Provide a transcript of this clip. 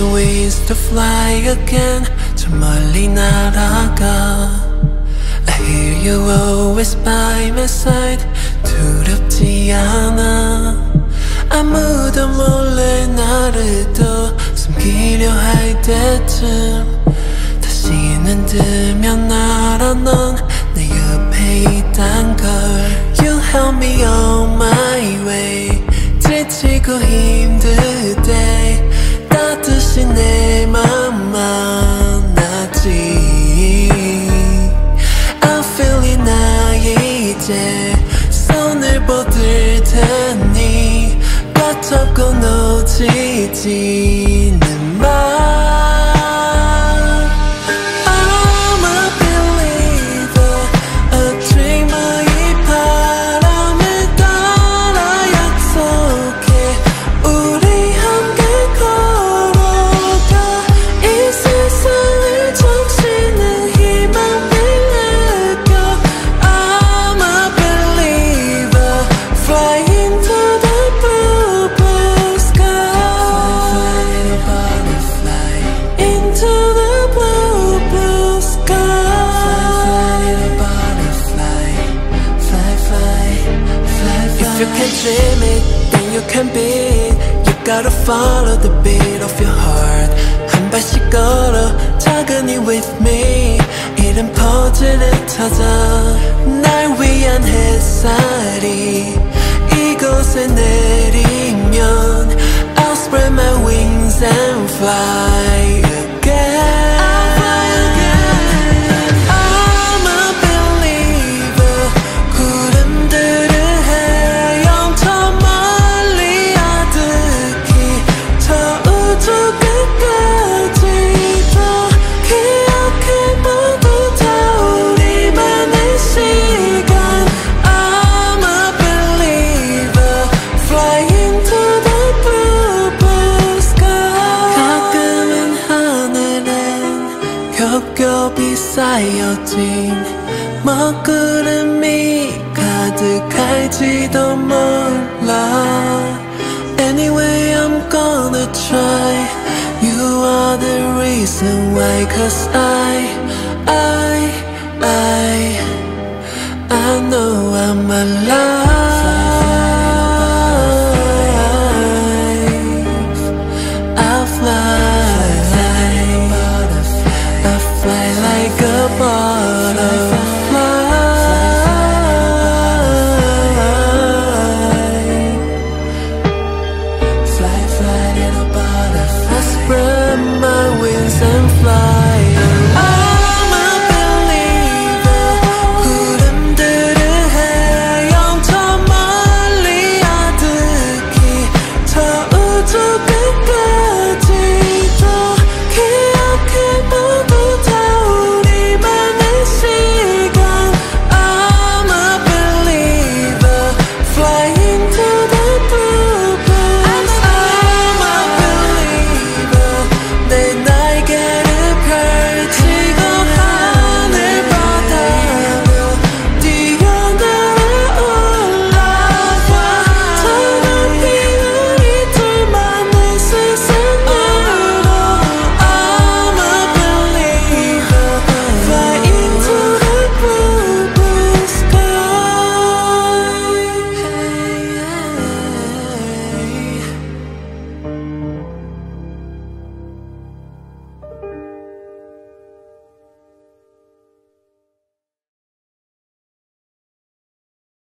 Me wings to fly again 저 멀리 날아가 I hear you always by my side 두렵지 않아 아무도 몰래 나를 또 숨기려 할 때쯤 다시는 들면 알아 넌내 옆에 있단 걸 You help me on my 붙잡고 놓치지 you can dream it, then you can be it. You gotta follow the beat of your heart. 한 발씩 걸어, 작은이 with me. 이른 퍼즐을 찾아. 날 위한 햇살이 이곳에 내리면 I'll spread my wings and fly 먹구름이 가득할지도 몰라 Anyway I'm gonna try You are the reason why Cause I, I, I I know I'm alive